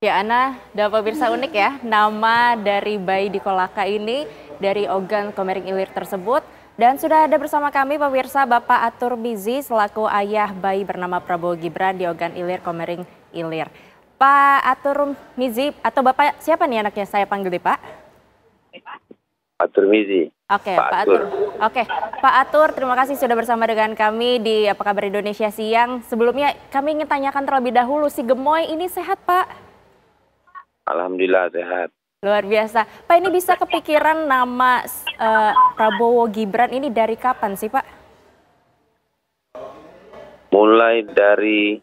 Ya Ana, dan pemirsa unik ya, nama dari bayi di Kolaka ini dari organ Komering Ilir tersebut. Dan sudah ada bersama kami pemirsa Bapak Atur Bizi selaku ayah bayi bernama Prabowo Gibran di organ Ilir Komering Ilir. Pak Atur Mizi atau Bapak siapa nih anaknya saya panggil deh Pak? Atur Mizi. Oke, Pak, Pak Atur. Oke, Pak Atur, terima kasih sudah bersama dengan kami di Apa Kabar Indonesia Siang. Sebelumnya kami ingin tanyakan terlebih dahulu, si Gemoy ini sehat Pak? Alhamdulillah sehat. Luar biasa. Pak ini bisa kepikiran nama uh, Prabowo Gibran ini dari kapan sih Pak? Mulai dari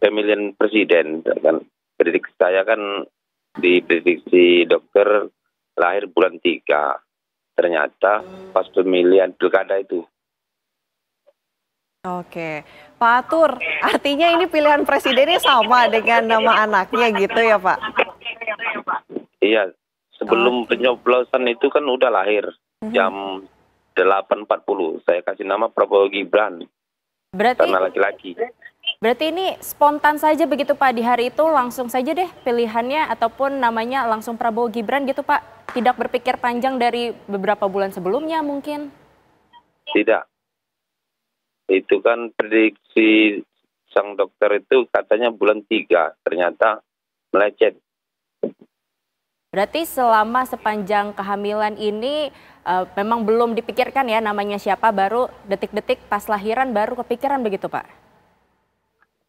pemilihan presiden kan. Prediksi saya kan diprediksi dokter lahir bulan 3. Ternyata pas pemilihan pilkada itu Oke, Pak Atur, artinya ini pilihan presidennya sama dengan nama anaknya gitu ya Pak? Iya, sebelum okay. penyoblosan itu kan udah lahir mm -hmm. jam 8.40. Saya kasih nama Prabowo Gibran. Berarti karena laki-laki. Berarti ini spontan saja begitu Pak di hari itu langsung saja deh pilihannya ataupun namanya langsung Prabowo Gibran gitu Pak. Tidak berpikir panjang dari beberapa bulan sebelumnya mungkin. Tidak itu kan prediksi sang dokter itu katanya bulan tiga ternyata melecet. Berarti selama sepanjang kehamilan ini uh, memang belum dipikirkan ya namanya siapa, baru detik-detik pas lahiran baru kepikiran begitu Pak?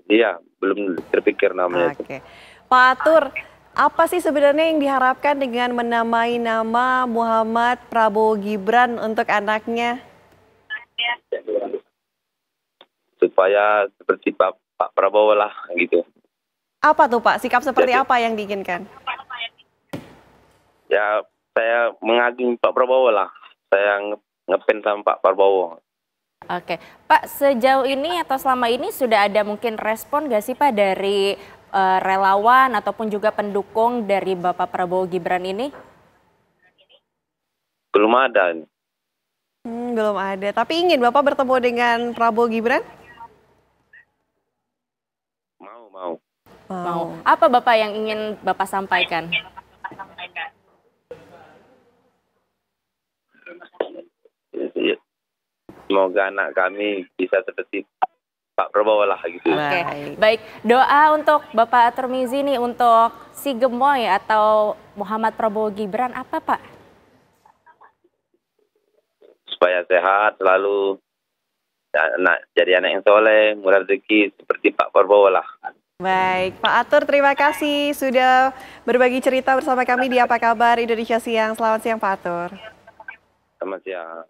Iya, belum terpikir namanya. Oke. Pak Atur, apa sih sebenarnya yang diharapkan dengan menamai nama Muhammad Prabowo Gibran untuk anaknya? Supaya seperti Pak, Pak Prabowo lah gitu. Apa tuh Pak? Sikap seperti Jadi, apa yang diinginkan? Ya saya mengagumi Pak Prabowo lah. Saya ngepen sama Pak Prabowo. Oke, Pak sejauh ini atau selama ini sudah ada mungkin respon gak sih Pak dari uh, relawan ataupun juga pendukung dari Bapak Prabowo Gibran ini? Belum ada. Hmm, belum ada. Tapi ingin Bapak bertemu dengan Prabowo Gibran? Mau. Apa Bapak yang ingin Bapak sampaikan? Semoga anak kami bisa seperti Pak Prabowo lah gitu. Oke, okay. baik. Doa untuk Bapak Termizi nih untuk si Gemoy atau Muhammad Prabowo Gibran apa Pak? Supaya sehat, selalu anak, jadi anak yang soleh, murah rezeki seperti Pak Prabowo lah. Baik, Pak Atur terima kasih sudah berbagi cerita bersama kami di Apa Kabar Indonesia Siang. Selamat siang Pak Atur. Selamat siang.